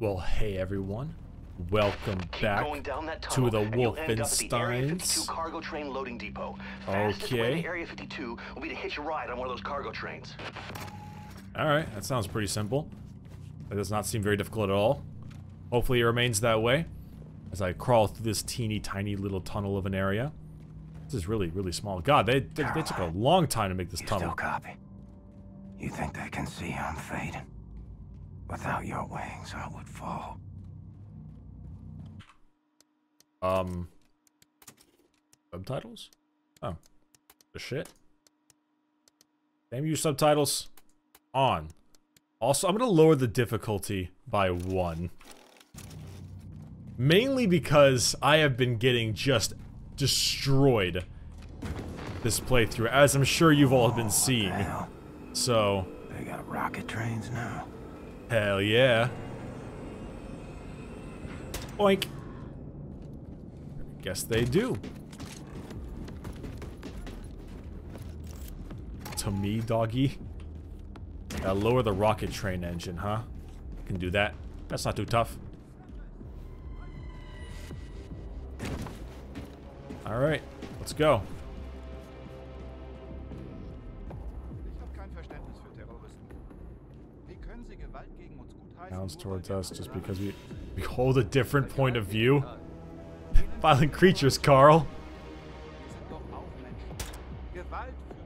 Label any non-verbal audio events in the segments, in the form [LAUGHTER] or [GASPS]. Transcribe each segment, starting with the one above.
Well, hey everyone. Welcome back going down that to tunnel, the and you'll end up at the Wolfensteins. cargo train loading depot. Fastest way Okay. to Area 52 will be to hitch a ride on one of those cargo trains. Alright, that sounds pretty simple. That does not seem very difficult at all. Hopefully it remains that way as I crawl through this teeny tiny little tunnel of an area. This is really, really small. God, they, they, they took a long time to make this You still copy? You think they can see I'm fading? Without your wings, I would fall. Um, subtitles? Oh, the shit. Damn you, subtitles. On. Also, I'm gonna lower the difficulty by one. Mainly because I have been getting just destroyed this playthrough, as I'm sure you've all been seeing. So, they got rocket trains now. Hell yeah. Oink. Guess they do. To me, doggy. Gotta lower the rocket train engine, huh? Can do that. That's not too tough. Alright, let's go. Uns gutheißen? Bounce nur towards us just because we, we hold a different point of view. [LAUGHS] Violent creatures, Carl. sind doch auch Menschen. Gewalt führt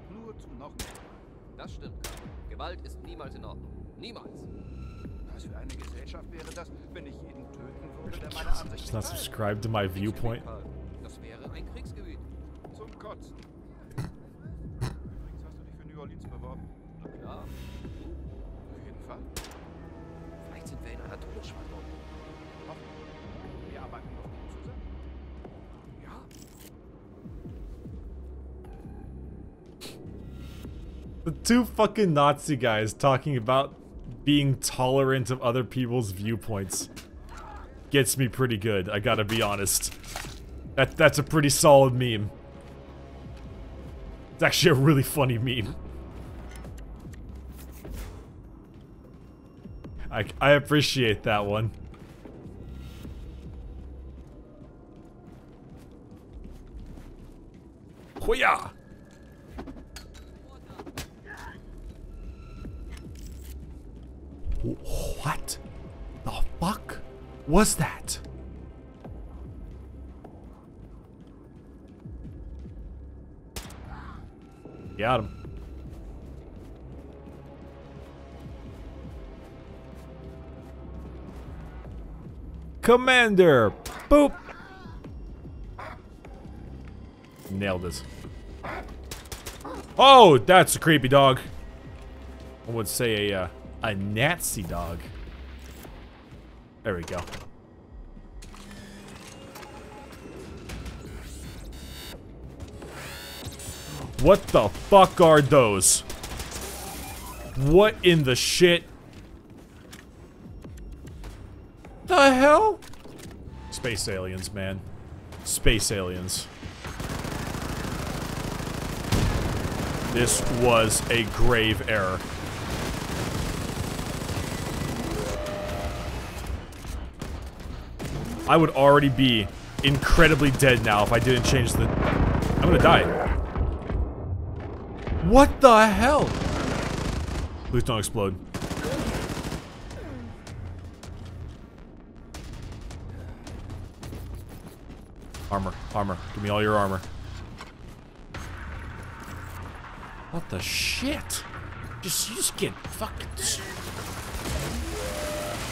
The two fucking Nazi guys talking about being tolerant of other people's viewpoints gets me pretty good, I gotta be honest. That That's a pretty solid meme. It's actually a really funny meme. I, I appreciate that one. Was that? Got him. Commander! Boop! Nailed this. Oh, that's a creepy dog. I would say a, uh, a Nazi dog. There we go. What the fuck are those? What in the shit? The hell? Space aliens, man. Space aliens. This was a grave error. I would already be incredibly dead now if I didn't change the... I'm gonna die. What the hell? Please don't explode. Armor, armor. Give me all your armor. What the shit? Just, you just get fucking...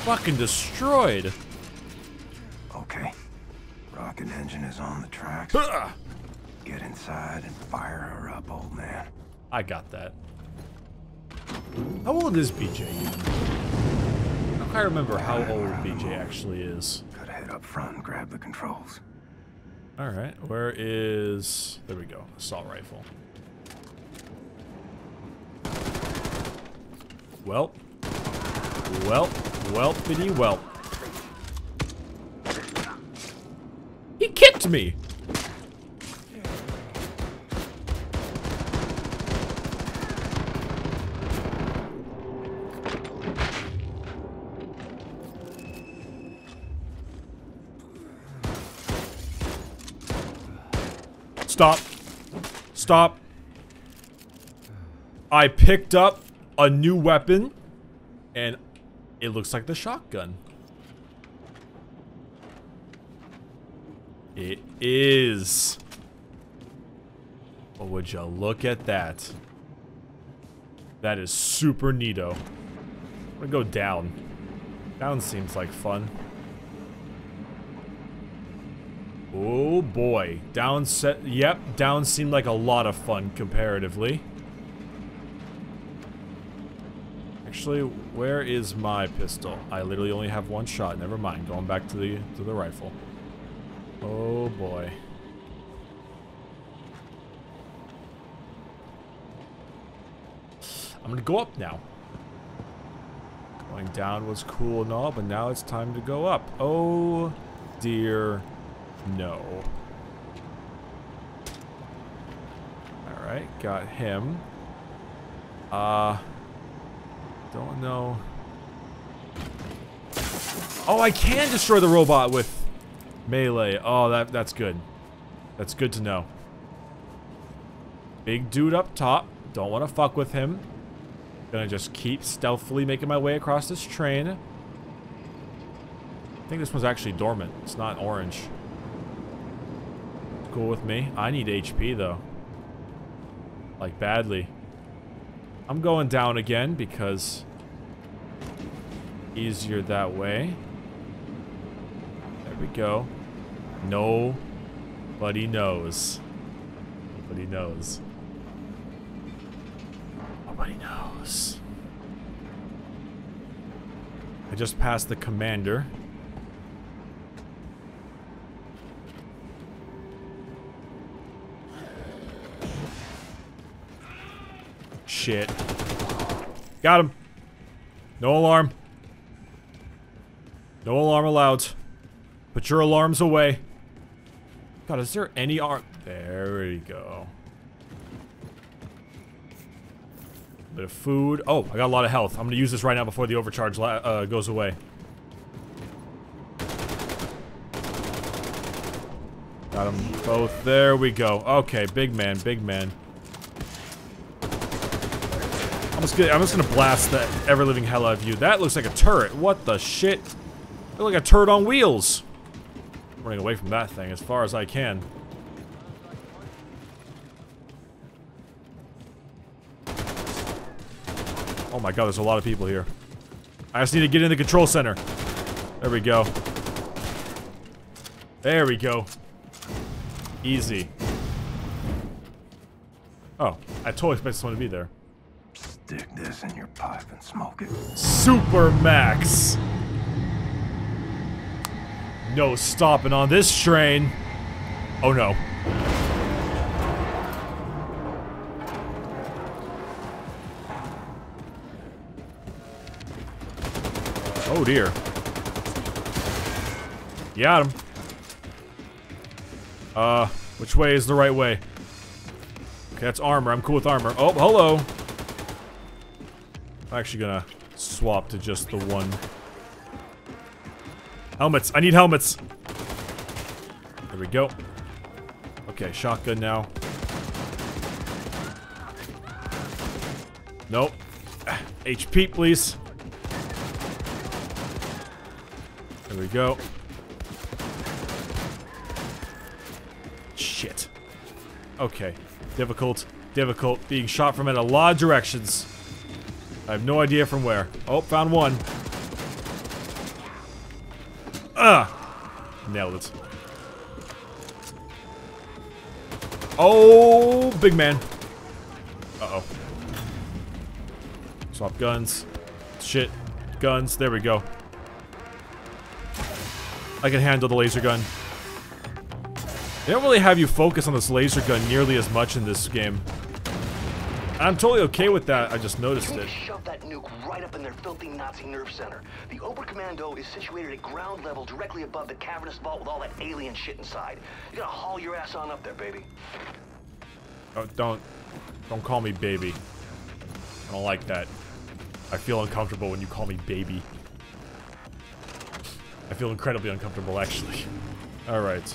Fucking destroyed. Engine is on the tracks. Ugh. Get inside and fire her up, old man. I got that. How old is BJ? I can't remember how old BJ actually is. Gotta head up front and grab the controls. Alright, where is... There we go, assault rifle. Well. Well, welpity welp. attacked me! Stop. Stop. I picked up a new weapon, and it looks like the shotgun. It is. But would you look at that? That is super neato. I'm gonna go down. Down seems like fun. Oh boy. Down set. Yep, down seemed like a lot of fun comparatively. Actually, where is my pistol? I literally only have one shot. Never mind. Going back to the to the rifle. Oh boy. I'm gonna go up now. Going down was cool and all, but now it's time to go up. Oh dear no. Alright, got him. Uh don't know. Oh, I can destroy the robot with melee. Oh, that that's good. That's good to know. Big dude up top. Don't want to fuck with him. Gonna just keep stealthily making my way across this train. I think this one's actually dormant. It's not orange. Cool with me. I need HP though. Like badly. I'm going down again because easier that way. We go. Nobody knows. Nobody knows. Nobody knows. I just passed the commander. Shit. Got him. No alarm. No alarm allowed. Put your alarms away. God, is there any arm? There we go. Bit of food. Oh, I got a lot of health. I'm gonna use this right now before the overcharge uh, goes away. Got them both. There we go. Okay, big man, big man. I'm just gonna, I'm just gonna blast the ever-living hell out of you. That looks like a turret. What the shit? Look like a turret on wheels. I'm running away from that thing as far as I can. Oh my god, there's a lot of people here. I just need to get in the control center. There we go. There we go. Easy. Oh, I totally expected someone to be there. Stick this in your pipe and smoke it. Super Max. No stopping on this train. Oh no. Oh dear. Got him. Uh, which way is the right way? Okay, that's armor. I'm cool with armor. Oh, hello. I'm actually gonna swap to just the one. Helmets. I need helmets. There we go. Okay, shotgun now. Nope. HP, please. There we go. Shit. Okay. Difficult. Difficult. Being shot from in a lot of directions. I have no idea from where. Oh, found one. Nailed it. Oh, big man. Uh-oh. Swap guns. Shit. Guns. There we go. I can handle the laser gun. They don't really have you focus on this laser gun nearly as much in this game. I'm totally okay with that. I just noticed it. Shove that nuke right up in their filthy Nazi nerve center. The Oberkommando is situated at ground level directly above the cavernous vault with all that alien shit inside. You gotta haul your ass on up there, baby. Oh, don't, don't call me baby. I don't like that. I feel uncomfortable when you call me baby. I feel incredibly uncomfortable, actually. [LAUGHS] Alright.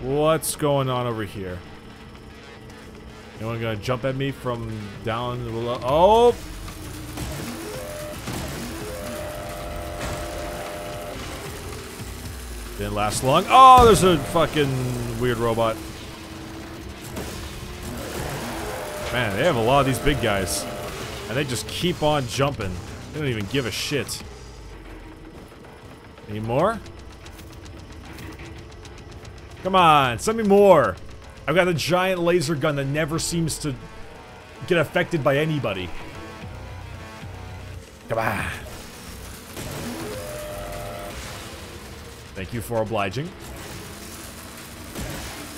What's going on over here? Anyone gonna jump at me from down below? Oh! Didn't last long. Oh, there's a fucking weird robot. Man, they have a lot of these big guys. And they just keep on jumping. They don't even give a shit. Any more? Come on, send me more. I've got a giant laser gun that never seems to get affected by anybody. Come on. Thank you for obliging.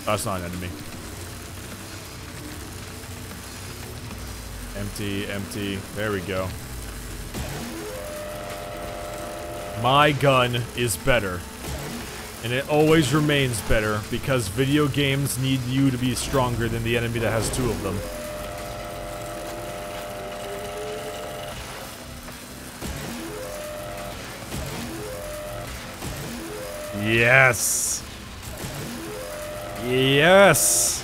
That's not an enemy. Empty, empty. There we go. My gun is better. And it always remains better because video games need you to be stronger than the enemy that has two of them. Yes. Yes.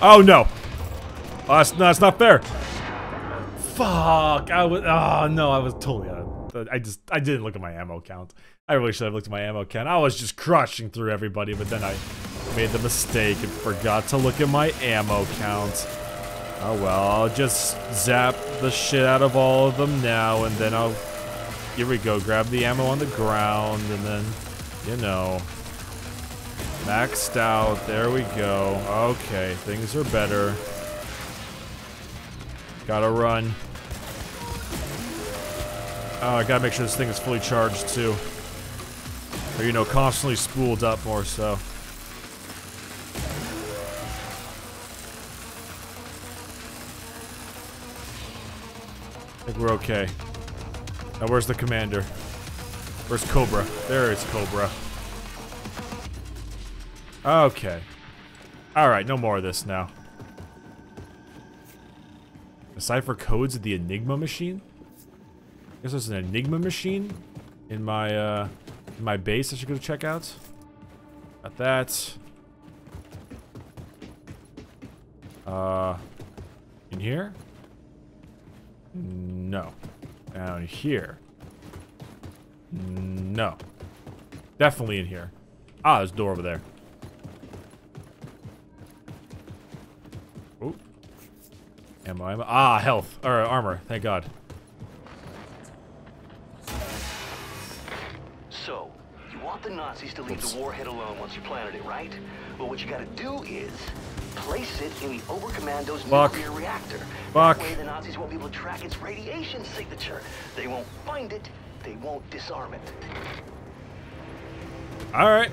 Oh no. Oh, that's, no, that's not fair. Fuck. I was. Oh no, I was totally. I just. I didn't look at my ammo count. I really should have looked at my ammo count. I was just crushing through everybody, but then I made the mistake and forgot to look at my ammo count. Oh well, I'll just zap the shit out of all of them now, and then I'll. Here we go. Grab the ammo on the ground, and then, you know, Maxed out. There we go. Okay, things are better. Gotta run. Oh, I gotta make sure this thing is fully charged too. Or, you know, constantly spooled up more so. Think we're okay. Now, where's the commander? Where's Cobra? There is Cobra. Okay. Alright, no more of this now. Decipher codes of the Enigma machine? I guess there's an Enigma machine in my, uh, in my base I should go check out. Got that. Uh, in here? No. Down here? No. Definitely in here. Ah, there's a door over there. Oh. Ammo, ammo. Ah, health. Or armor. Thank God. So, you want the Nazis to leave Oops. the warhead alone once you planted it, right? Well, what you gotta do is place it in the Oberkommando's Fuck. nuclear reactor. Fuck. That way the Nazis won't be able to track its radiation signature. They won't find it, they won't disarm it. Alright.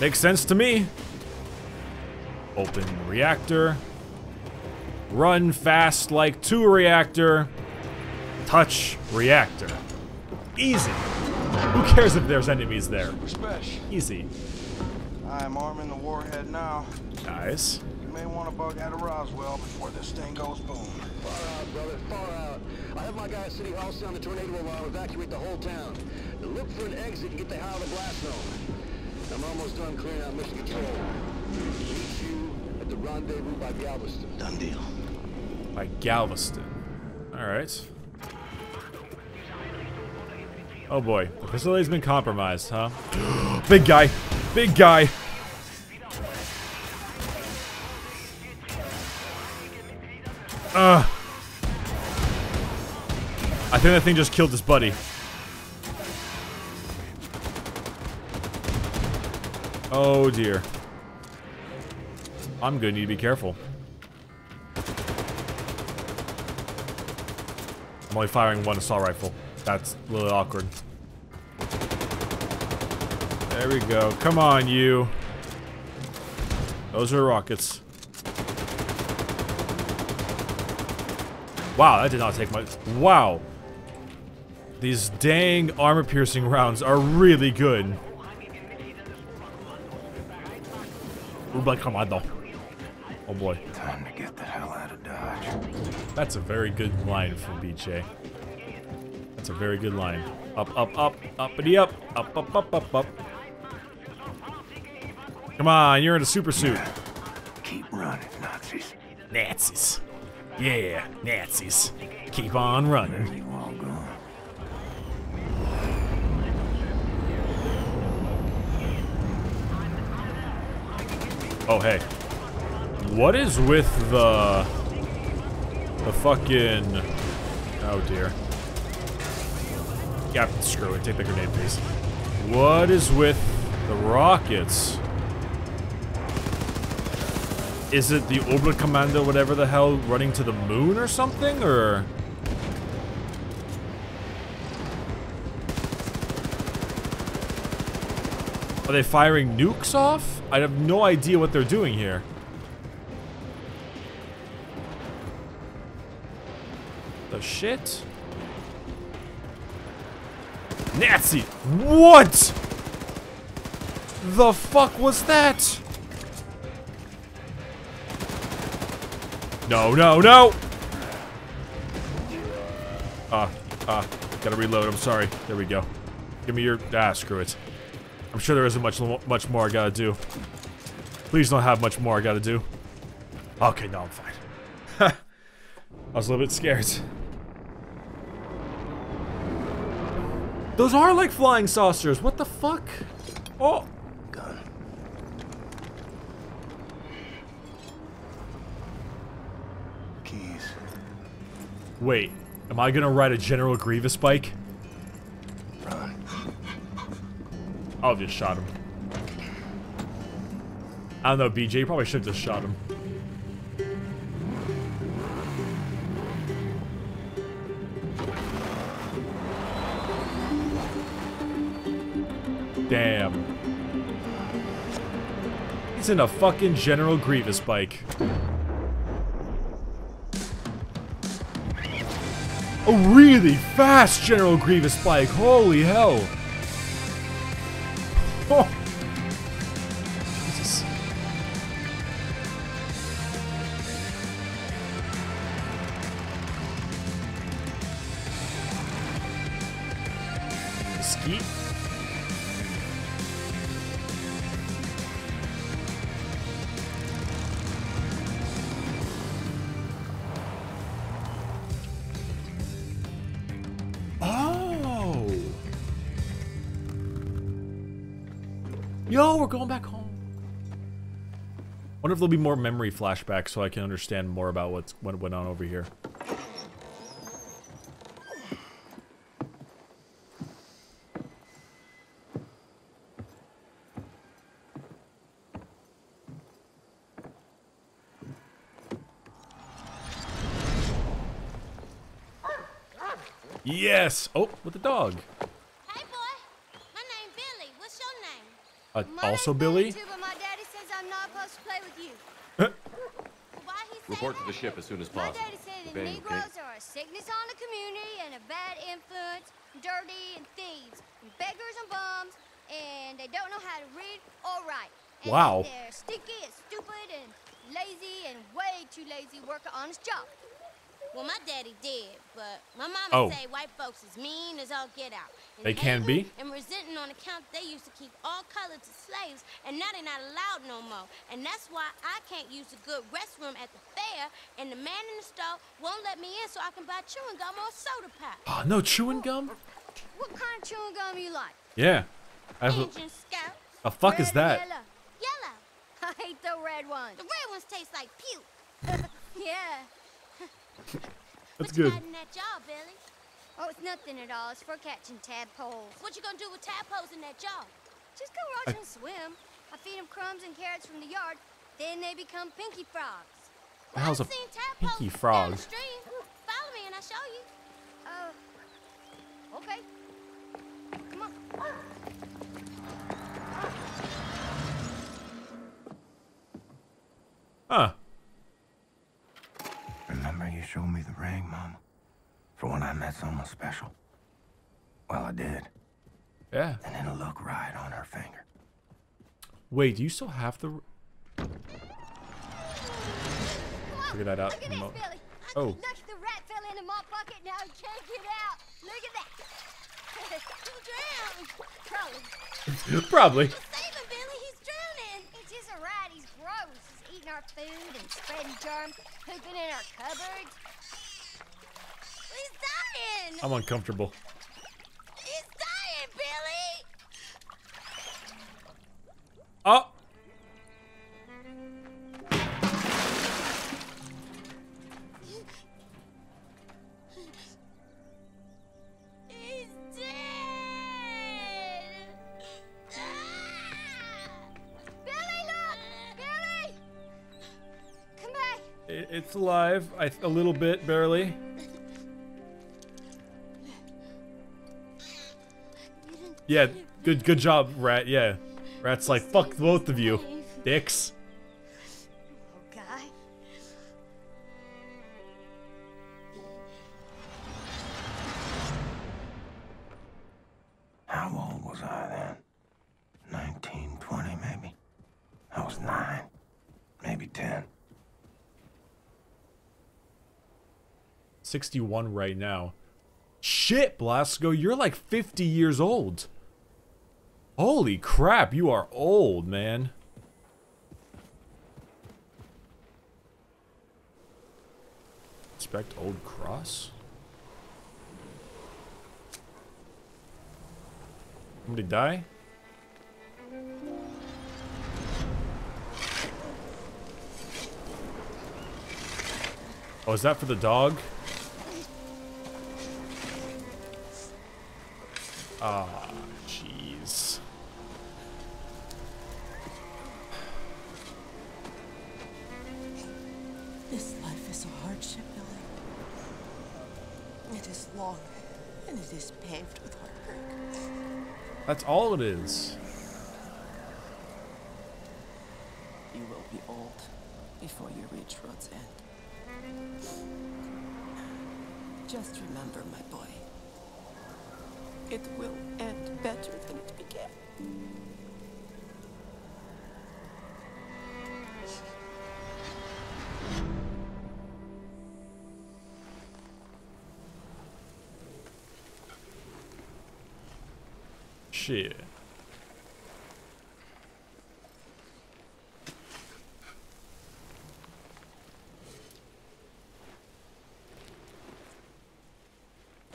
Makes sense to me. Open reactor. Run fast like two reactor. Touch reactor. Easy. Who cares if there's enemies there? Special. Easy. I'm arming the warhead now. Nice. You may want to bug out of Roswell before this thing goes boom. Far out, brother, far out. I have my guy at City Hall sound the tornado alarm, evacuate the whole town. Then look for an exit and get the hell out of the blast zone. I'm almost done clearing out mission control. Meet you at the rendezvous by Galveston. Done deal. By Galveston. Alright. Oh boy. The facility's been compromised, huh? [GASPS] Big guy. Big guy. Think that thing just killed his buddy. Oh dear. I'm gonna need to be careful. I'm only firing one assault rifle. That's a little awkward. There we go. Come on, you. Those are rockets. Wow, that did not take much. Wow. These dang armor-piercing rounds are really good. Oh boy. Time to get the hell out of Dodge. That's a very good line from BJ. That's a very good line. Up, up, up, uppity up, up, up, up, up, up. Come on, you're in a super suit. Keep running, Nazis. Nazis. Yeah, Nazis. Keep on running. You all gone. Oh, hey. What is with the... The fucking... Oh, dear. Yeah, screw it. Take the grenade, please. What is with the rockets? Is it the Oberkommando, whatever the hell, running to the moon or something, or...? Are they firing nukes off? I have no idea what they're doing here. The shit? Nazi! What? The fuck was that? No, no, no! Ah, ah, gotta reload, I'm sorry. There we go. Give me your, ah, screw it. I'm sure there isn't much much more I gotta do. Please don't have much more I gotta do. Okay, no, I'm fine. [LAUGHS] I was a little bit scared. Those are like flying saucers. What the fuck? Oh. Gun. Keys. Wait. Am I gonna ride a General Grievous bike? I'll just shot him. I don't know, BJ. You probably should have just shot him. Damn. He's in a fucking General Grievous bike. A really fast General Grievous bike. Holy hell. Wonder if there'll be more memory flashbacks so I can understand more about what's what went on over here. Yes. Oh, with the dog. Hey, boy. My name's Billy. What's your name? Uh, also Billy. too, but my daddy says I'm not supposed to play with you. Why he say Report to the ship as soon as possible. My possible. daddy said that Abandoned Negroes are a sickness on the community and a bad influence, dirty and thieves, and beggars and bums, and they don't know how to read or write. And Wow. They're stinky and stupid and lazy and way too lazy to work an honest job. Well, my daddy did, but my mama Oh. say white folks is mean as all get out. And They can be. And resenting on account they used to keep all colors as slaves, and now they're not allowed no more. And that's why I can't use a good restroom at the fair, and the man in the store won't let me in so I can buy chewing gum or soda pop. Oh, no chewing gum? What kind of chewing gum you like? Yeah. I have a, Injun Scout. the fuck is Red or that? Yellow. Yellow. [LAUGHS] I hate the red ones. The red ones taste like puke. [LAUGHS] yeah. [LAUGHS] That's what you good. got in that jar, Billy? Oh, it's nothing at all. It's for catching tadpoles. What you gonna do with tadpoles in that jar? Just go watch them swim. I feed them crumbs and carrots from the yard. Then they become pinky frogs. The hell's a I've seen tadpoles pinky frog? Follow me and I'll show you. Uh, okay. Come on. Huh. Remember you showed me the ring, Mom? For when I met someone special? Well, I did. Yeah. And it'll look right on her finger. Wait, do you still have the... figure that out. Look at in this, Billy. Oh. Look, the rat fell into my bucket. Now he can't get out. Look at that. [LAUGHS] He'll drown. Probably. [LAUGHS] Probably. Save him, Billy. He's drowning. Just a rat. He's gross. He's eating our food and spreading germs, pooping in our cupboards. He's dying. I'm uncomfortable. He's dying, Billy. Oh! It's alive. I, a little bit, barely. Yeah, good good job, Rat. Yeah. Rat's like, fuck both of you. Dicks. 61 right now. Shit, Blasco, you're like 50 years old. Holy crap, you are old, man. Inspect old cross? Somebody die? Oh, is that for the dog? Ah, jeez. This life is a hardship, Billy. It is long, and it is paved with heartbreak. That's all it is. You will be old before you reach road's end. Just remember, my boy. It will end better than it began. Shit.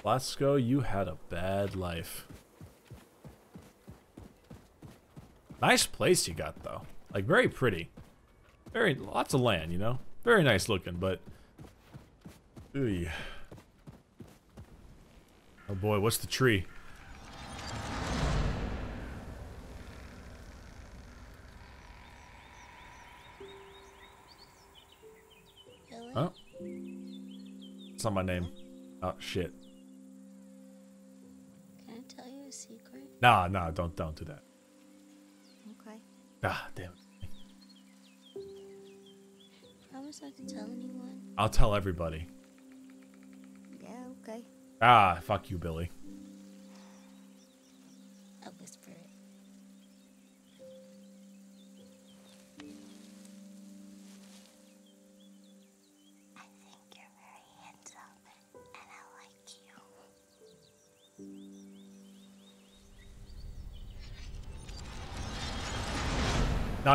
Blasco, you had a bad life. Nice place you got though. Like very pretty. Very lots of land, you know? Very nice looking, but Ooh. Oh boy, what's the tree? Huh? It's not my name. Oh shit. Nah, nah, don't don't do that. Okay. Ah, damn. it. Promise not to tell anyone. I'll tell everybody. Yeah, okay. Ah, fuck you, Billy.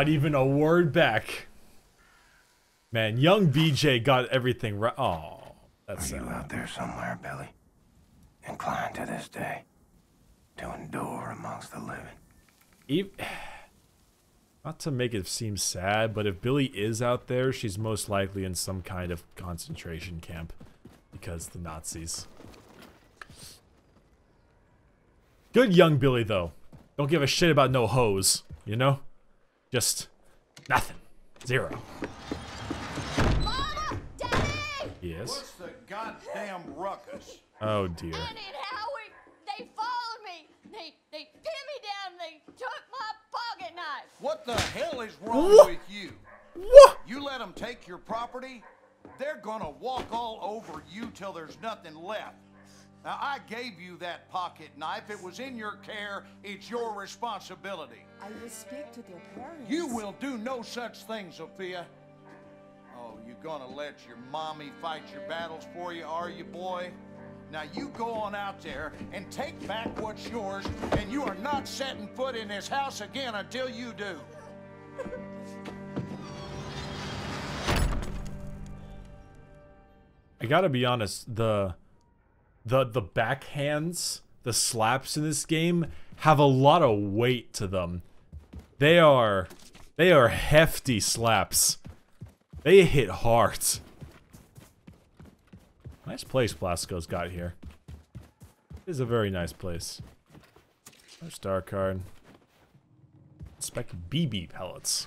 Not even a word back. Man, young BJ got everything right. Oh, that's Are you out there somewhere, Billy? Inclined to this day to endure amongst the living. Not to make it seem sad, but if Billy is out there, she's most likely in some kind of concentration camp because the Nazis. Good young Billy though. Don't give a shit about no hoes, you know? Just nothing. Zero. Mama! Daddy! Yes. What's the goddamn ruckus? Oh dear. Annie and Howie, they followed me. They they pinned me down. They took my pocket knife. What the hell is wrong What? with you? What? You let them take your property, they're gonna walk all over you till there's nothing left. Now, I gave you that pocket knife. It was in your care. It's your responsibility. I will speak to their parents. You will do no such thing, Zofia. Oh, you gonna let your mommy fight your battles for you, are you, boy? Now you go on out there and take back what's yours, and you are not setting foot in this house again until you do. I gotta be honest, the the the backhands, the slaps in this game have a lot of weight to them. They are they are hefty slaps. They hit hard. Nice place Blasco's got here. It is a very nice place. Our star card. Inspect BB pellets.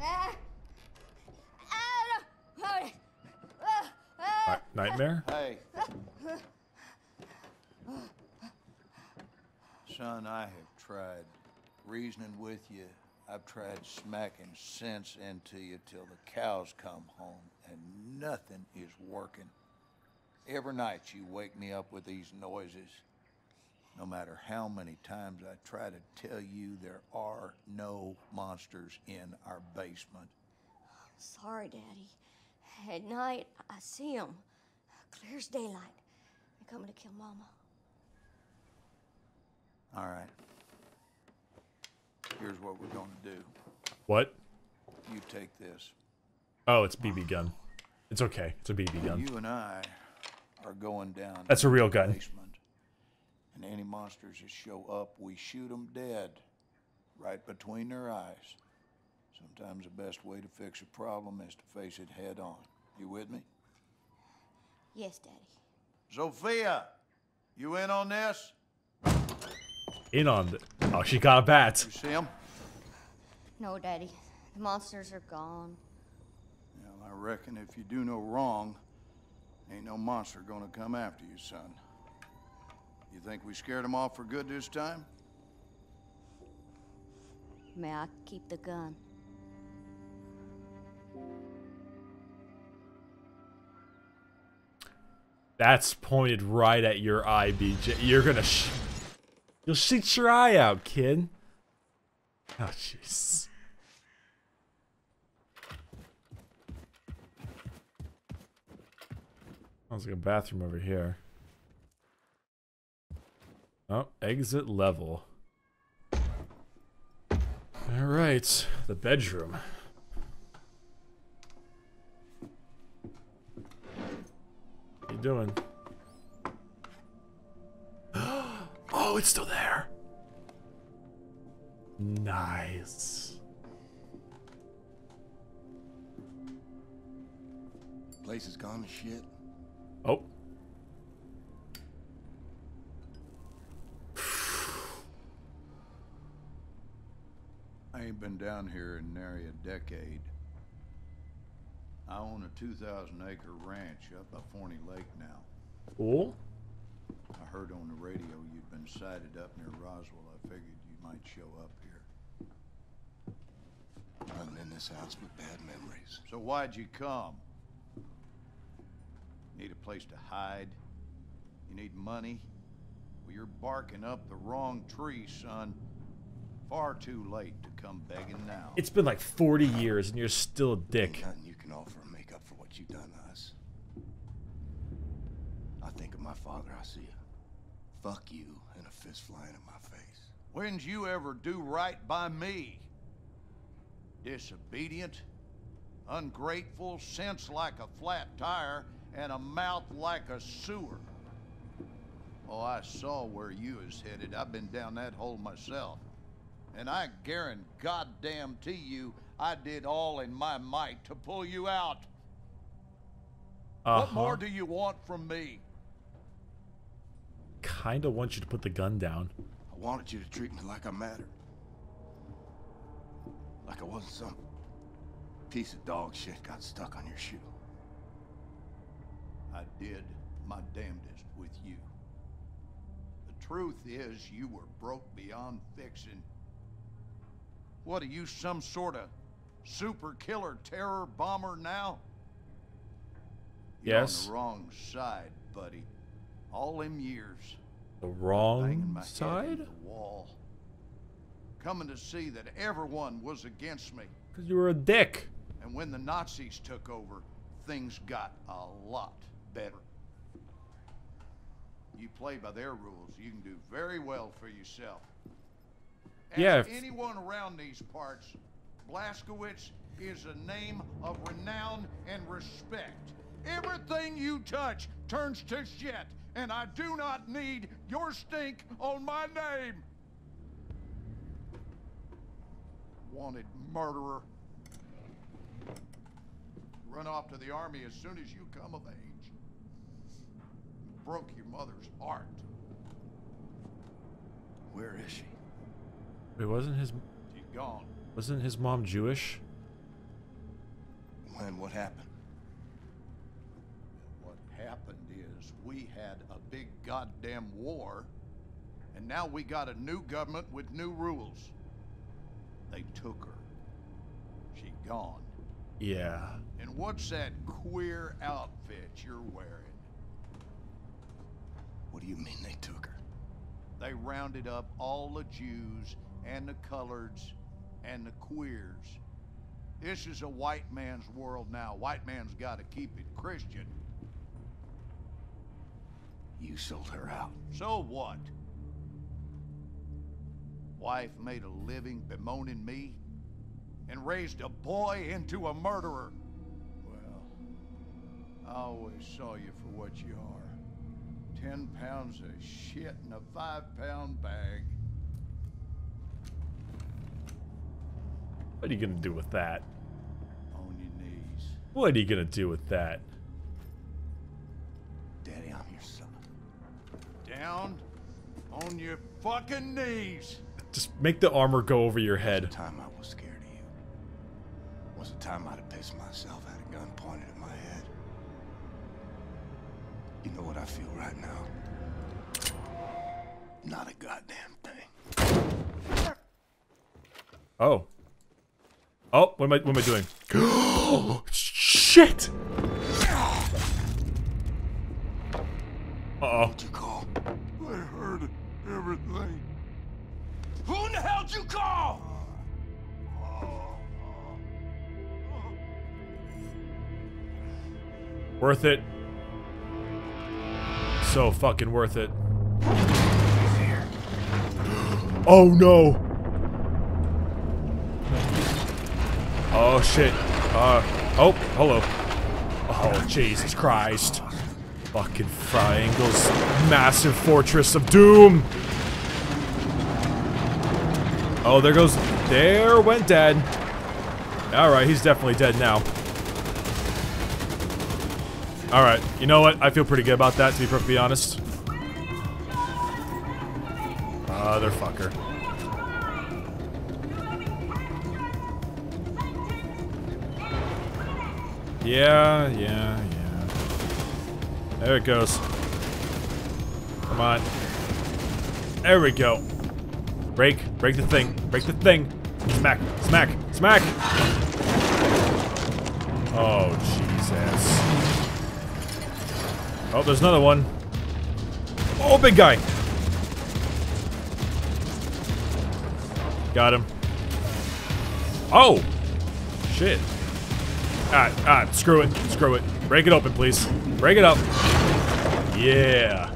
Ah. Ah, no. Ah. Ni- Nightmare? Hey. Son, I have tried reasoning with you. I've tried smacking sense into you till the cows come home, and nothing is working. Every night you wake me up with these noises. No matter how many times I try to tell you there are no monsters in our basement. I'm Sorry, Daddy. At night, I see them. Clear as daylight. They're coming to kill Mama. All right. Here's what we're gonna do. What? You take this. Oh, it's BB gun. It's okay. It's a BB gun. You and I are going down. That's a real gun. Basement, and any monsters that show up, we shoot them dead, right between their eyes. Sometimes the best way to fix a problem is to face it head on. You with me? Yes, Daddy. Zofia, you in on this? In on the. Oh, she got a bat. You see him? No, Daddy. The monsters are gone. Well, I reckon if you do no wrong, ain't no monster gonna come after you, son. You think we scared him off for good this time? May I keep the gun? That's pointed right at your eye, BJ. You're gonna sh You'll shoot your eye out, kid. Oh, jeez. Sounds like a bathroom over here. Oh, exit level. Alright, the bedroom. What you doing? Oh, it's still there. Nice. Place is gone to shit. Oh. I ain't been down here in nary a decade. I own a 2,000 acre ranch up by Forney Lake now. Cool. I heard on the radio you'd been sighted up near Roswell. I figured you might show up here. Nothing in this house with bad memories. So why'd you come? Need a place to hide? You need money? Well, you're barking up the wrong tree, son. Far too late to come begging now. It's been like 40 years and you're still a dick. Nothing you can offer to make up for what you've done to us. I think of my father, I see a fuck you and a fist flying in my face. When'd you ever do right by me? Disobedient, ungrateful, sense like a flat tire, and a mouth like a sewer. Oh, I saw where you was headed. I've been down that hole myself. And I guarantee goddamn to you, I did all in my might to pull you out. Uh What more do you want from me? Kinda want you to put the gun down. I wanted you to treat me like I mattered. Like I wasn't some piece of dog shit got stuck on your shoe. I did my damnedest with you. The truth is, you were broke beyond fixing. What are you, some sort of super killer terror bomber now? You're Yes. on the wrong side, buddy. All them years The wrong side? the wall. coming to see that everyone was against me. Because you were a dick. And when the Nazis took over, things got a lot better. You play by their rules, you can do very well for yourself. Ask Yeah, if- anyone around these parts, Blazkowicz is a name of renown and respect. Everything you touch turns to shit, and I do not need your stink on my name. Wanted murderer. Run off to the army as soon as you come of age. Broke your mother's heart. Where is she? Wait, wasn't his She's gone. wasn't his mom Jewish? When? What happened? What happened we had a big goddamn war, and now we got a new government with new rules. They took her. She gone. Yeah. And what's that queer outfit you're wearing? What do you mean they took her? They rounded up all the Jews and the coloreds and the queers. This is a white man's world now. White man's got to keep it Christian. You sold her out. So what? Wife made a living bemoaning me and raised a boy into a murderer. Well, I always saw you for what you are. Ten pounds of shit in a five pound bag. What are you gonna do with that? On your knees. What are you gonna do with that? Daddy, I'm your son. Down on your fucking knees. Just make the armor go over your head. Time I was scared of you. Was the time I'd have pissed myself, had a gun pointed at my head. You know what I feel right now? Not a goddamn thing. Oh. Oh, what am I what am I doing? [GASPS] Shit! Uh-oh. What'd Worth it. So fucking worth it. Oh no! Oh shit. Uh, oh, hello. Oh, Jesus Christ. Fucking Triangle's massive fortress of doom! Oh, there goes. There went Dad. Alright, he's definitely dead now. Alright, you know what? I feel pretty good about that, to be perfectly honest. Motherfucker. Yeah, yeah, yeah. There it goes. Come on. There we go. Break, break the thing, break the thing. Smack, smack, smack! Oh, Jesus. Oh, there's another one. Oh, big guy! Got him. Oh! Shit. Ah, ah, screw it, screw it. Break it open, please. Break it up. Yeah.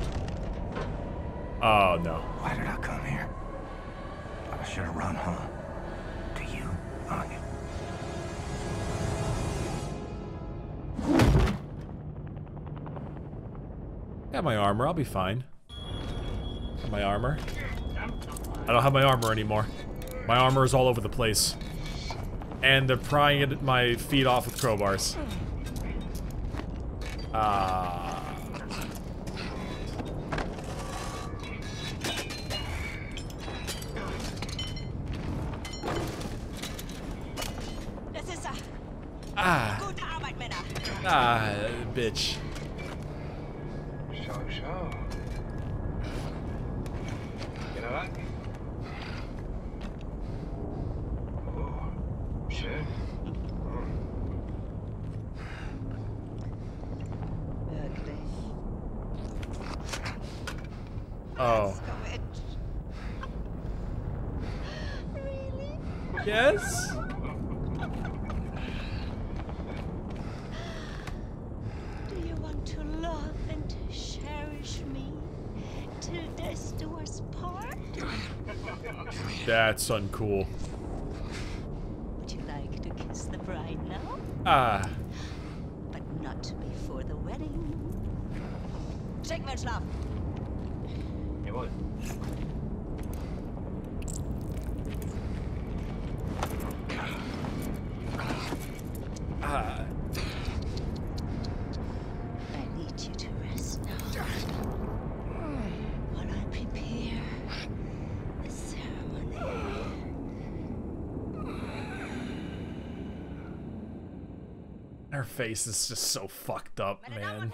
Oh, no. Got my armor, I'll be fine. Got my armor. I don't have my armor anymore. My armor is all over the place. And they're prying at my feet off with crowbars. Ah. Er. Ah. Gute Arbeit, Männer. Ah, bitch. So, so. General? Oh, schön. Wirklich. Oh. Skowitz. Yes. Do you want to love and to cherish me till death do us part? That's uncool you like to kiss the bride now? Ah. But not before the wedding. Check mein Schlaf. Jawohl. Ah. I need you to rest now. While I prepare the ceremony. Her face is just so fucked up, man.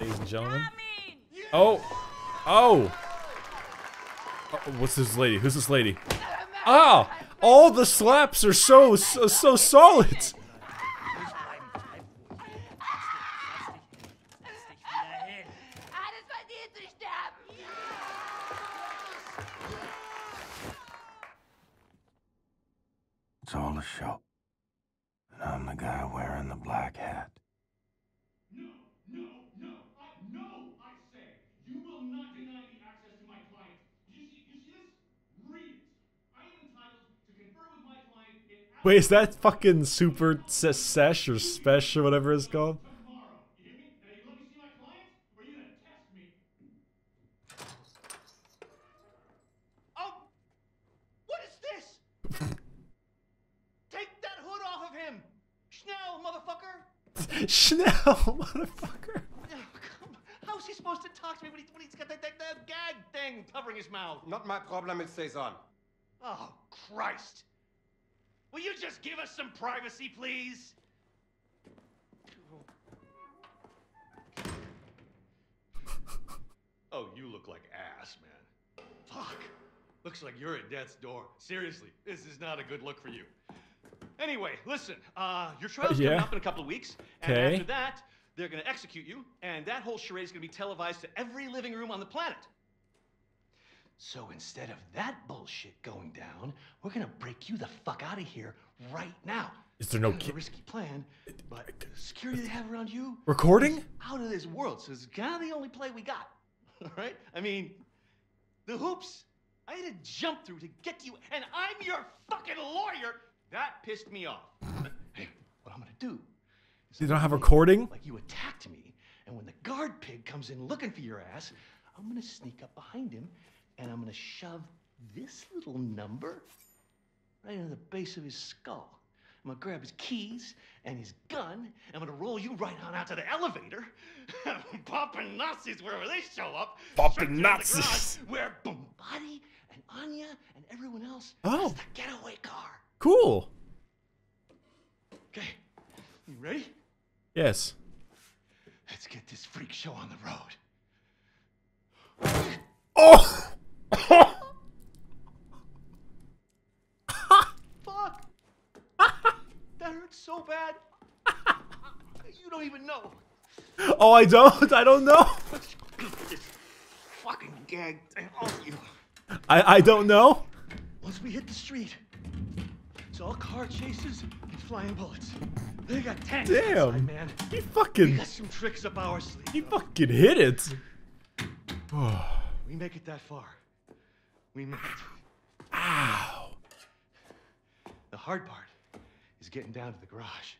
Ladies and gentlemen. Oh. Oh. Oh, What's this lady? Who's this lady? Ah! All the slaps are so so, so solid. It's all a show. And I'm the guy wearing the black hat. No, no, no, I, no, I say, you will not deny me access to my client. You see, you see this? Read it. I am entitled to confer with my client in Wait, is that fucking Super Spesh or or whatever it's called? tomorrow. You hear me? And you let me see my client, or you gonna test me? Oh! What is this? Take that hood off of him! Schnell, motherfucker! [LAUGHS] Schnell, motherfucker. How's he supposed to talk to me when, he, when he's got that, that, that gag thing covering his mouth? Not my problem, it stays on. Oh, Christ! Will you just give us some privacy, please? [LAUGHS] Oh, you look like ass, man. Fuck. Looks like you're at death's door. Seriously, this is not a good look for you. Anyway, listen, uh, your trial's [LAUGHS] Yeah. coming up in a couple of weeks, and after that, they're gonna execute you, and that whole charade is gonna be televised to every living room on the planet. So instead of that bullshit going down, we're gonna break you the fuck out of here right now. Is there no Kind of a risky plan, but the security they have around you Recording? out of this world. So it's kind of the only play we got. [LAUGHS] All right? I mean, the hoops I had to jump through to get to you, and I'm your fucking lawyer. That pissed me off. hey, what I'm gonna do? You don't have a recording? Like you attacked me, and when the guard pig comes in looking for your ass, I'm gonna sneak up behind him, and I'm gonna shove this little number right in the base of his skull. I'm gonna grab his keys and his gun. And I'm gonna roll you right on out to the elevator. [LAUGHS] Popping Nazis wherever they show up. Poppin' straight down Nazis. garage Where Bombate and Anya and everyone else Oh. has the getaway car. Cool. Okay, you ready? Yes. Let's get this freak show on the road. Oh! Fuck! that hurts so bad. you don't even know. Oh, I don't. I don't know. This fucking gag thing off you. I I don't know. Once we hit the street, it's all car chases and flying bullets. They got tanks Damn. outside, man. He We fucking got some tricks up our sleeve. he fucking hit it. We make it that far. We make it. Ow. The hard part is getting down to the garage.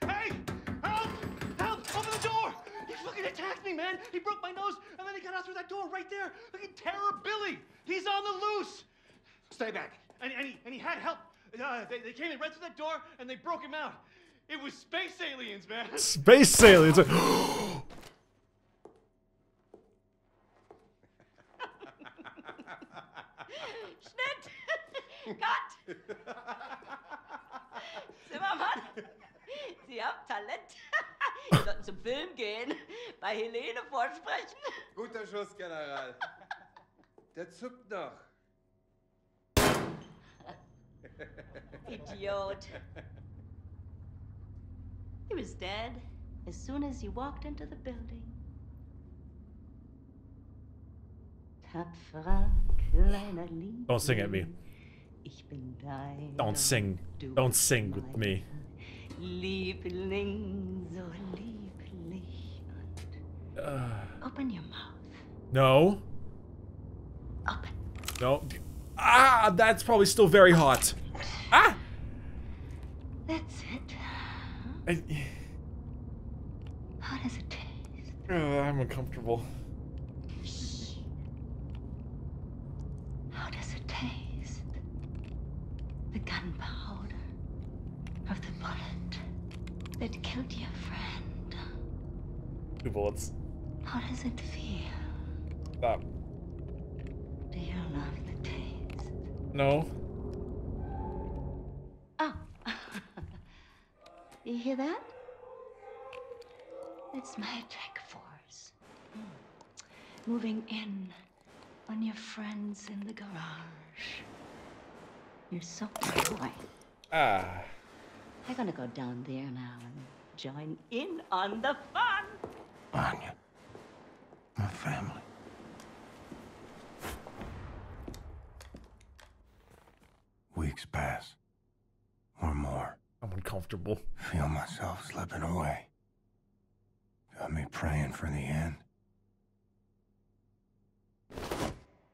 Hey! Help! Help! Open the door! He fucking attacked me, man! He broke my nose, and then he got out through that door right there! Fucking Terror Billy! He's on the loose! Stay back! And, and, he, and he had help! Uh, they, they came in right through that door, and they broke him out. It was space aliens, man! [LAUGHS] Space aliens. [LAUGHS] Schnitt! Cut! Zimmermann, Sie haben Talent. Sie sollten zum Film gehen, bei Helene vorsprechen. Guter Schuss, General. Der zuckt noch. Idiot. [LAUGHS] He was dead as soon as he walked into the building. tapferer kleiner Liebling. Don't sing at me. Ich bin dein Don't sing. Don't sing with me. Liebling, so lieblich Uh, open your mouth. no. No. Ah, that's probably still very hot. Ah! That's it. I, How does it taste? uh, I'm uncomfortable. How does it taste? The gunpowder of the bullet that killed your friend. Two bullets. How does it feel? Stop. Do you love? No. Oh. [LAUGHS] you hear that? It's my attack force. Moving in on your friends in the garage. You're so boy. Ah. I'm gonna go down there now and join in on the fun. Anya. My family. Weeks pass. Or more. I'm uncomfortable. Feel myself slipping away. Got me praying for the end.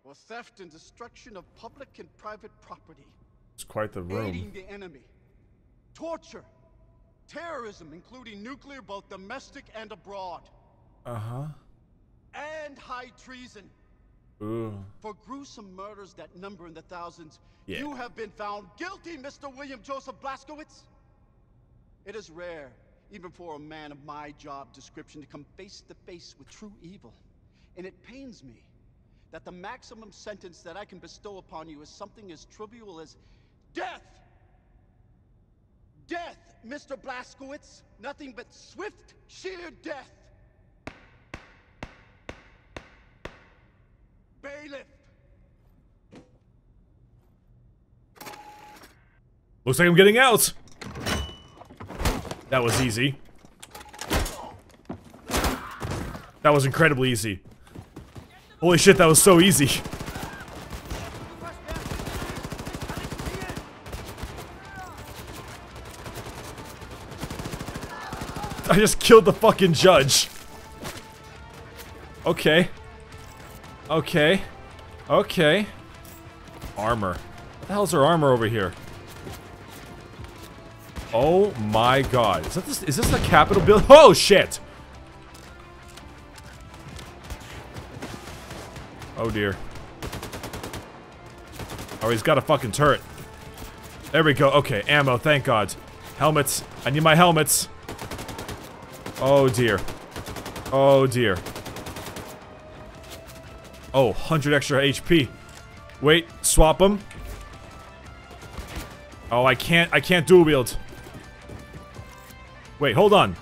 For theft and destruction of public and private property. It's quite the Aiding room. the enemy. Torture. Terrorism, including nuclear, both domestic and abroad. Uh-huh. And high treason. Ooh. For gruesome murders that number in the thousands, Yeah. you have been found guilty, Mr. William Joseph Blazkowicz. It is rare, even for a man of my job description, to come face to face with true evil. And it pains me that the maximum sentence that I can bestow upon you is something as trivial as death. Death, Mr. Blazkowicz. Nothing but swift, sheer death. Looks like I'm getting out. That was easy. That was incredibly easy. Holy shit, that was so easy. I just killed the fucking judge. Okay. Okay. Okay. Armor. What the hell's our armor over here? Oh my god. Is that this is this the Capitol building? [LAUGHS] Oh shit! Oh dear. Oh, he's got a fucking turret. There we go. Okay, ammo, thank god. Helmets. I need my helmets. Oh dear. Oh dear. Oh, 100 extra HP. Wait, swap them. Oh, I can't, I can't dual wield. Wait, hold on.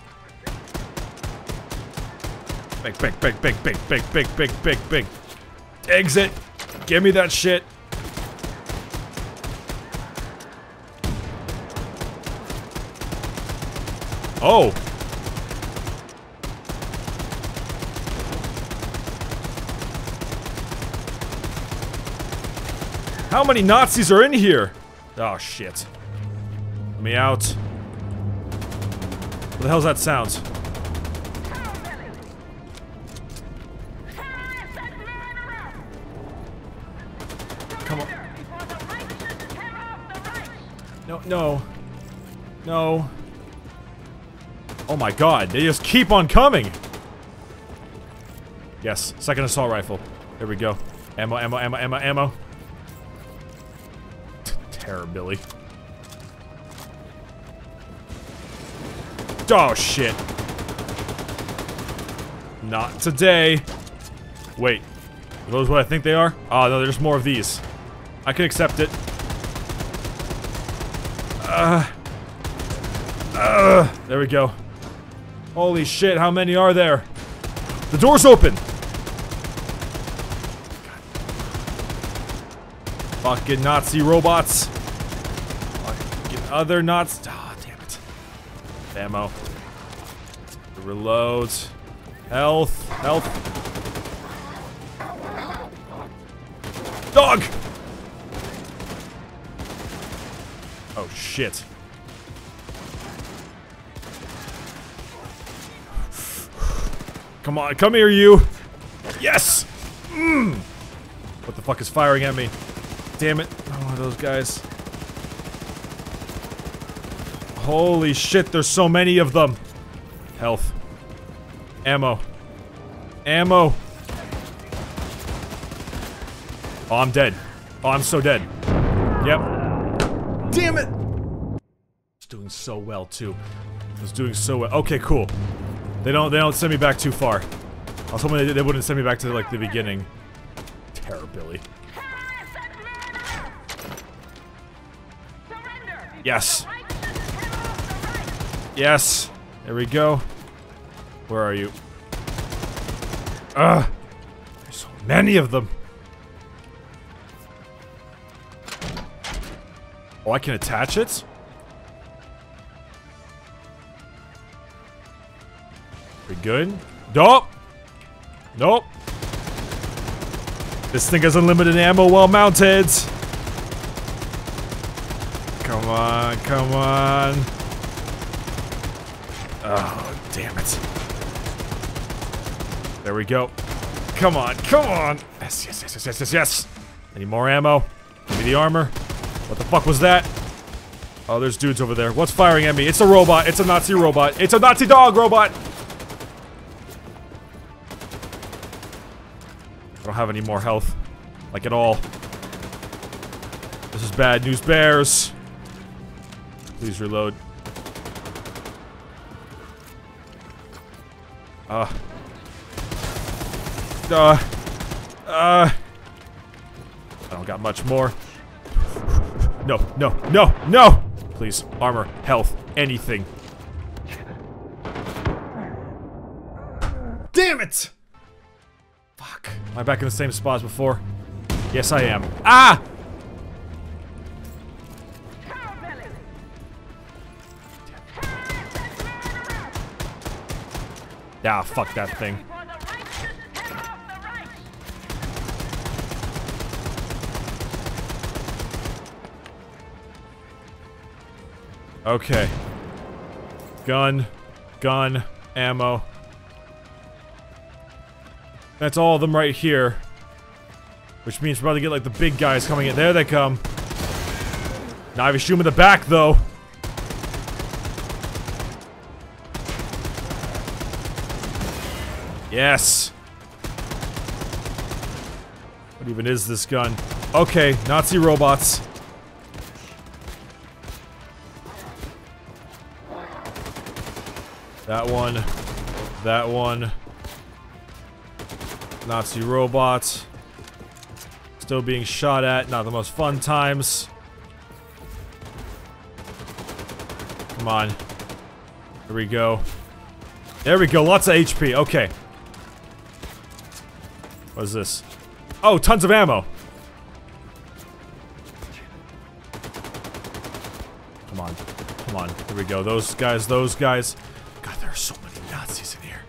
Big, big, big, big, big, big, big, big, big, big. Exit. Give me that shit. Oh. How many Nazis are in here? Oh, shit. Let me out. What the hell's that sound? Come on. No, no. No. Oh my god, they just keep on coming! Yes, second assault rifle. There we go. Ammo, ammo, ammo, ammo, ammo. Terror Billy. Oh shit. Not today. Wait. Are those what I think they are? Oh no, there's more of these. I can accept it. Uh, uh, there we go. Holy shit, how many are there? The door's open! Fucking Nazi robots. Other Nazis. Ah, damn it. Ammo. Reload. Health. Health. dog! Oh, shit. Come on, come here, you! Yes! Mm. What the fuck is firing at me? Damn it. Oh, those guys. Holy shit, there's so many of them. Health. Ammo. Ammo. Oh, I'm dead. Oh, I'm so dead. Yep. Damn it! It's doing so well, too. It's doing so well. Okay, cool. They don't, they don't send me back too far. I was hoping they, they wouldn't send me back to, like, the beginning. Terror Billy. Yes. Yes. There we go. Where are you? Ugh. There's so many of them. Oh, I can attach it? We good? Nope. Nope. This thing has unlimited ammo while mounted. Come on, come on. Oh, damn it. There we go. Come on, come on. Yes, yes, yes, yes, yes, yes, yes. Any more ammo? Give me the armor. What the fuck was that? Oh, there's dudes over there. What's firing at me? It's a robot. It's a Nazi robot. It's a Nazi dog robot. I don't have any more health. Like at all. This is bad news bears. Please reload. Uh. Uh. Uh. I don't got much more. No, no, no, no! Please, armor, health, anything. Damn it! Fuck. Am I back in the same spot as before? Yes, I am. Ah! Yeah, fuck that thing. Okay. Gun. Gun. Ammo. That's all of them right here. Which means we're about to get like the big guys coming in. There they come. Now if you shoot him in the back though. Yes. What even is this gun? Okay, Nazi robots. That one. That one. Nazi robot. Still being shot at. Not the most fun times. Come on. Here we go. There we go. Lots of HP. Okay. What is this? Oh, tons of ammo. Come on. Come on. Here we go. Those guys, those guys. God, there are so many Nazis in here.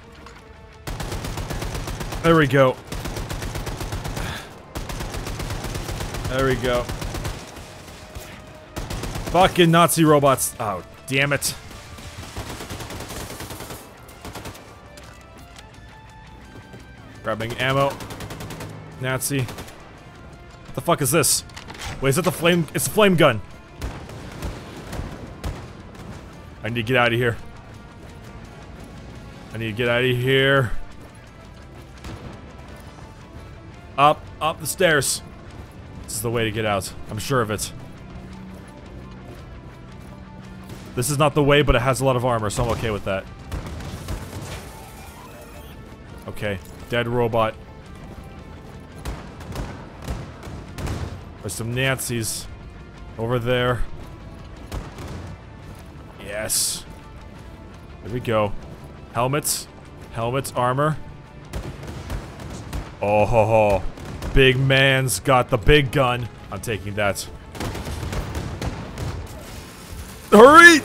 There we go. There we go. Fucking Nazi robots. Oh, damn it. Grabbing ammo. Nazi. What the fuck is this? Wait, is that the flame? It's the flame gun. I need to get out of here. I need to get out of here. Up, up the stairs. This is the way to get out. I'm sure of it. This is not the way, but it has a lot of armor, so I'm okay with that. Okay, dead robot. There's some Nazis over there. Yes. There we go. Helmets. Helmets, armor. Oh ho ho. Big man's got the big gun. I'm taking that. Hurry!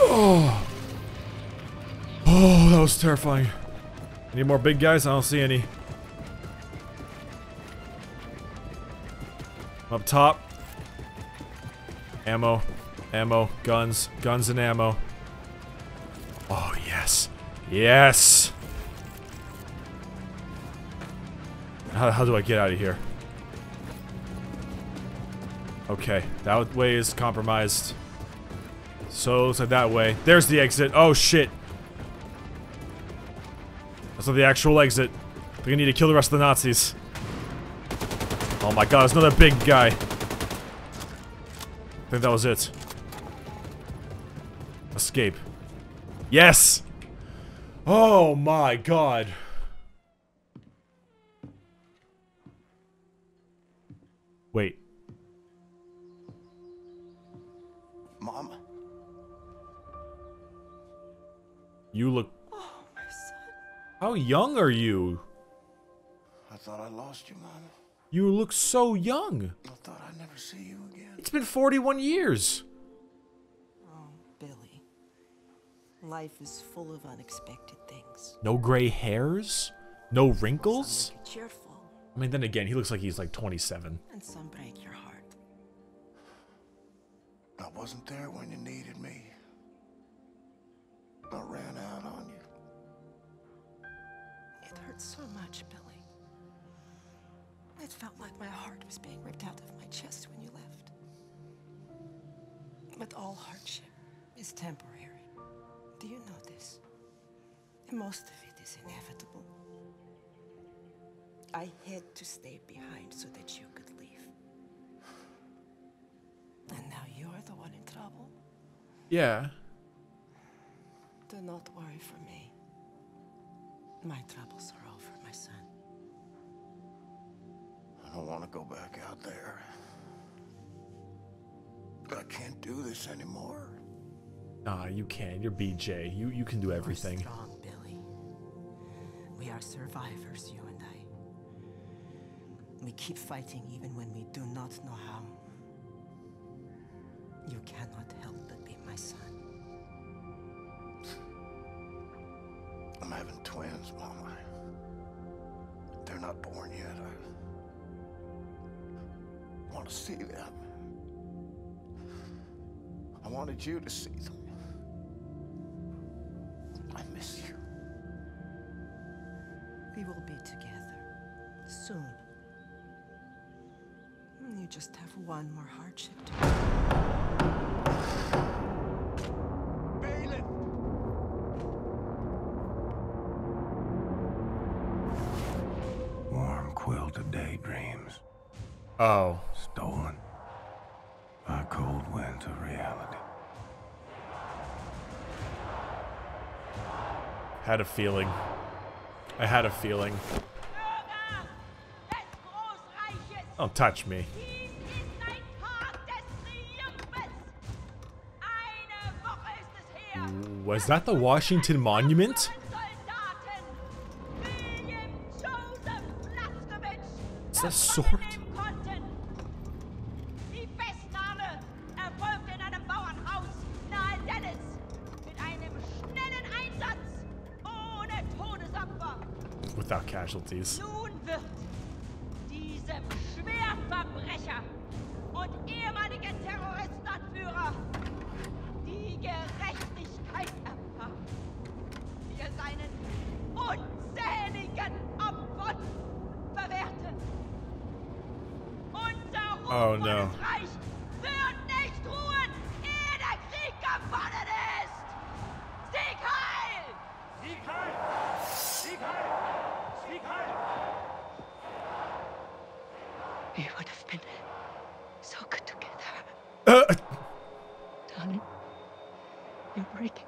Oh. Oh, that was terrifying. Any more big guys? I don't see any. Up top. Ammo. Ammo. Guns. Guns and ammo. Oh, yes. Yes! How, how do I get out of here? Okay, that way is compromised. So, looks like that way. There's the exit. Oh, shit. That's not the actual exit. We're gonna need to kill the rest of the Nazis. Oh my god, there's another big guy. I think that was it. Escape. Yes! Oh my god. Wait. Mom? You look... Oh, my son. How young are you? I thought I lost you, Mom. You look so young. I thought I'd never see you again. It's been 41 years. Oh, Billy. Life is full of unexpected things. No gray hairs? No wrinkles? Be cheerful, I mean, then again, he looks like he's like 27. and some break your heart. I wasn't there when you needed me. I ran out on you. It hurts so much, Billy. It felt like my heart was being ripped out of my chest when you left. But all hardship is temporary. Do you know this? And most of it is inevitable. I had to stay behind so that you could leave. And now you're the one in trouble. Yeah. Do not worry for me. My troubles are I don't want to go back out there. I can't do this anymore. Nah, you can. You're BJ. You you can do everything. We're Strong, Billy. We are survivors, you and I. We keep fighting even when we do not know how. You cannot help but be my son. I'm having twins, Mama. They're not born yet. I want to see them. I wanted you to see them. I miss you. We will be together soon. You just have one more hardship to Warm quilted daydreams. Oh. Had a feeling. I had a feeling. Don't touch me. Was that the Washington Monument? Is that a sword? Without casualties. We would have been so good together. Uh, Darling, you're breaking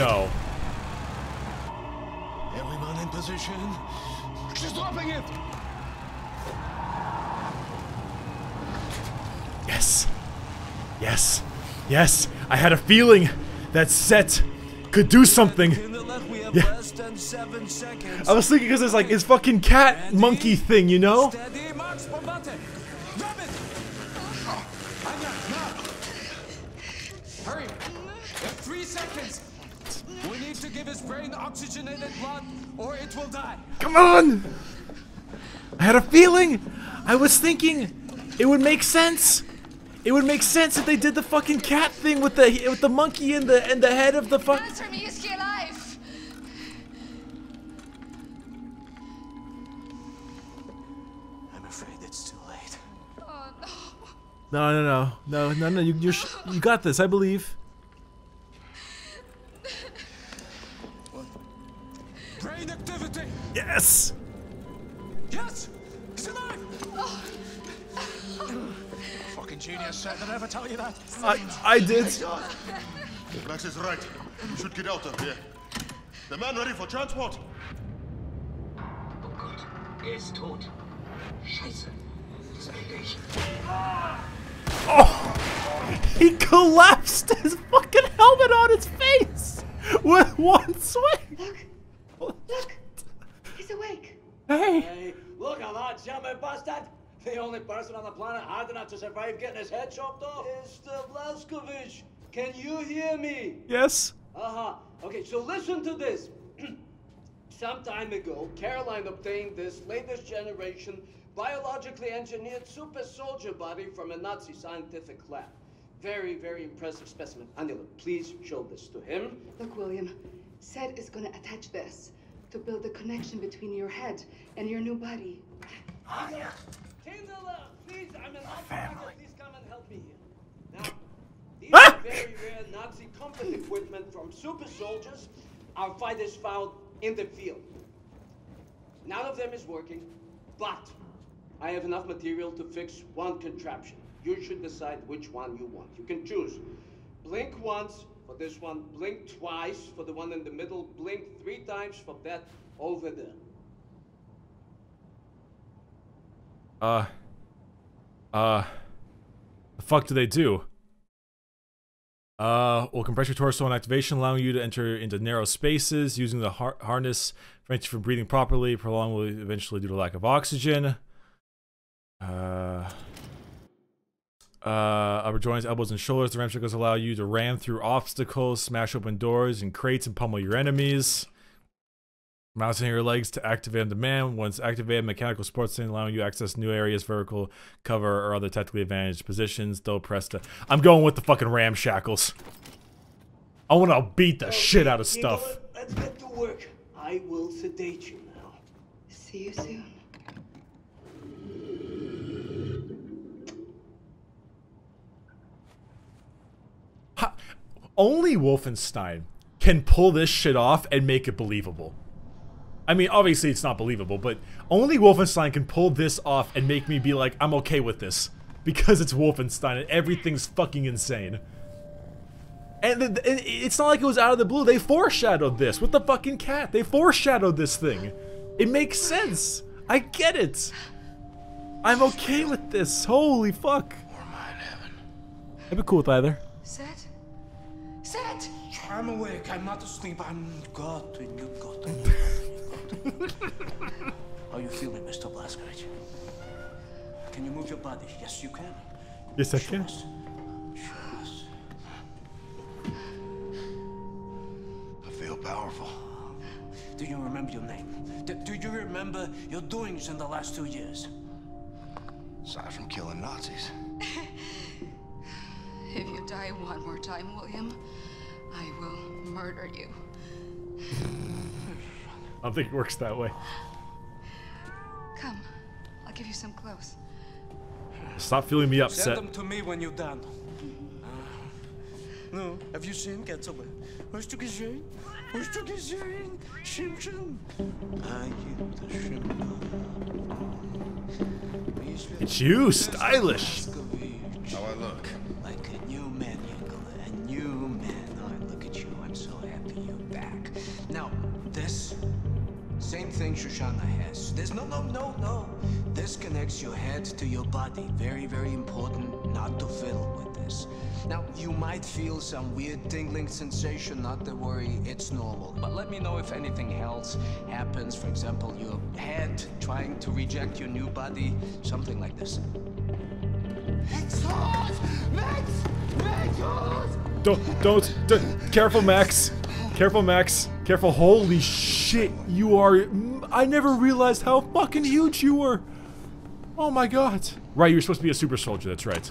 No. Everyone in position. She's dropping it. Yes. Yes. Yes. I had a feeling that set could do something. Yeah. Less than seven seconds. I was thinking because it's like his fucking cat monkey thing, you know? Make sense. It would make sense if they did the fucking cat thing with the with the monkey and the and the head of the fuck. Answer me, is he alive? I'm afraid it's too late. Oh no. No, no, no, no, no, no. You you're, you got this. I believe. Brain [LAUGHS] activity. Yes. Yes. Fucking. Did I ever tell you that? I I did. Max is right. We should get out of here. The man ready for transport? Er ist tot. Scheiße. Disengage. Oh! He collapsed his fucking helmet on his face with one swing. Look! He's awake. Hey. Hey, look at that German bastard! The only person on the planet hard enough to survive getting his head chopped off. Mr. Blazkowicz, can you hear me? Yes. Uh-huh. Okay, so listen to this. [CLEARS THROAT] Some time ago, Caroline obtained this latest generation biologically engineered super soldier body from a Nazi scientific lab. Very, very impressive specimen. Anila, please show this to him. Look, William, Seth is gonna attach this to build a connection between your head and your new body. Anya! Kindler, uh, please, I'm an family. Please come and help me here. Now, these ah! are very rare Nazi combat equipment from super soldiers our fighters found in the field. None of them is working, but I have enough material to fix one contraption. You should decide which one you want. You can choose. Blink once for this one, blink twice for the one in the middle, blink three times for that over there. Uh. Uh. The fuck do they do? Uh, will compress your torso on activation, allowing you to enter into narrow spaces. Using the har harness prevents you from breathing properly. Prolong will eventually due to lack of oxygen. Uh. Uh, upper joints, elbows, and shoulders. The Ram Shackles allow you to ram through obstacles, smash open doors and crates, and pummel your enemies. Mousing your legs to activate on demand. Once activated, mechanical sports thing allowing you access new areas, vertical cover, or other tactically advantaged positions. Though press to. I'm going with the fucking ramshackles. I want to beat the oh, shit out of stuff. Let's get to work. I will sedate you now. See you soon. Only Wolfenstein can pull this shit off and make it believable. I mean, obviously it's not believable, but only Wolfenstein can pull this off and make me be like, I'm okay with this. Because it's Wolfenstein and everything's fucking insane. And, th- and it's not like it was out of the blue. They foreshadowed this with the fucking cat. They foreshadowed this thing. It makes sense. I get it. I'm okay with this. Holy fuck. I'd be cool with either. Seth? Seth! I'm awake. I'm not asleep. I'm God and you God. [LAUGHS] How you feeling, Mr. Blazkowicz? Can you move your body? Yes, you can. Yes, I can. I feel powerful. Do you remember your name? Do, do you remember your doings in the last two years? Aside from killing Nazis. [LAUGHS] If you die one more time, William, I will murder you. I don't think it works that way. Come, I'll give you some clothes. Stop feeling me upset. Send them to me when you're done. Uh, no, have you seen Getzelman? Hast du gesehen? Hast du gesehen? Simpson? Are you the Simpson? It's you, stylish. How I look? Like a new man, Yingala. A new man. Oh, look at you. I'm so happy you're back. Now, this, same thing Shoshana has. There's no, no, no, no. This connects your head to your body. Very, very important not to fiddle with this. Now, you might feel some weird tingling sensation. Not to worry, it's normal. But let me know if anything else happens. For example, your head trying to reject your new body. Something like this. Don't, don't, don't, careful, Max. Careful, Max. Careful. Holy shit, you are. I never realized how fucking huge you were. Oh my god. Right, you're supposed to be a super soldier. That's right.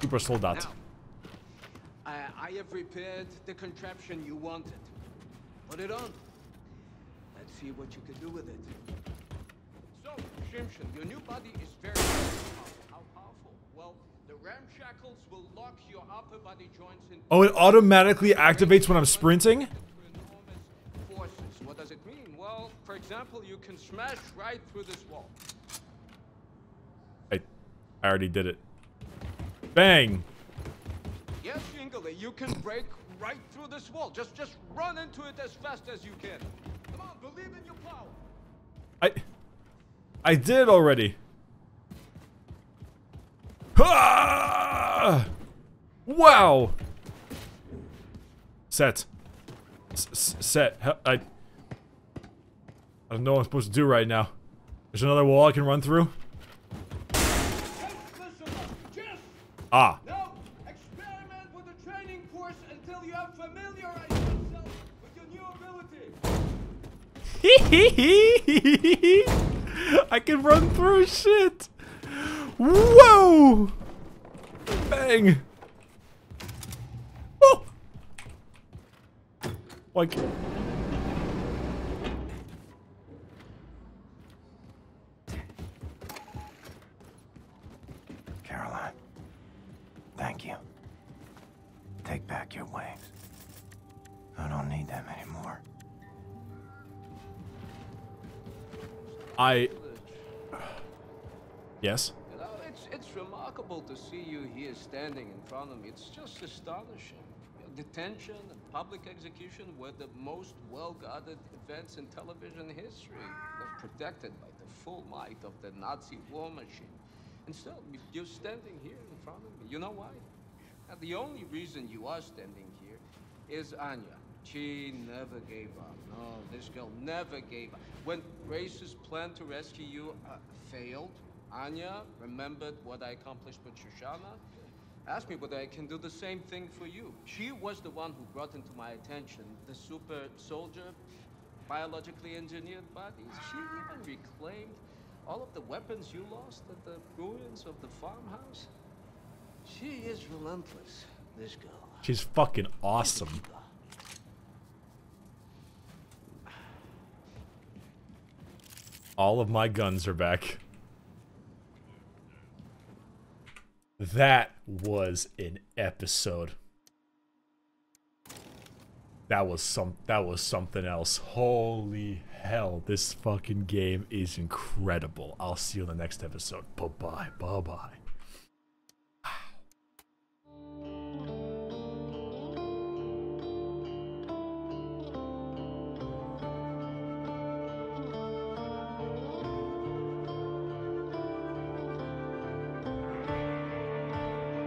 Super soldat. I, I have repaired the contraption you wanted. Put it on. Let's see what you can do with it. So, Shimshin, your new body is very powerful. How powerful? Well, the Ram Shackles will lock your upper body joints in Oh, it automatically activates when I'm sprinting? forces. What does it mean? Well, for example, you can smash right through this wall. I, I already did it. Bang! Yes, Shingale, you can break right through this wall. Just just run into it as fast as you can. Come on, believe in your power. I, I did already. Ah! Wow! Set. S -s set. I. I don't know what I'm supposed to do right now. There's another wall I can run through. Ah. Now, experiment with the training course. I can run through shit. Whoa! Bang! Oh! Like. I. Yes. You know, it's it's remarkable to see you here standing in front of me. It's just astonishing. Detention and public execution were the most well-guarded events in television history. They're protected by the full might of the Nazi war machine. And still, you- you're standing here in front of me. You know why? Now, the only reason you are standing here is Anya. She never gave up. No, this girl never gave up. When Grace's plan to rescue you uh, failed, Anya remembered what I accomplished with Shoshana, asked me whether I can do the same thing for you. She was the one who brought into my attention the super soldier, biologically engineered bodies. She even reclaimed all of the weapons you lost at the ruins of the farmhouse. She is relentless, this girl. She's fucking awesome. All of my guns are back. That was an episode. That was some that was something else. Holy hell, this fucking game is incredible. I'll see you in the next episode. Bye-bye. Bye-bye.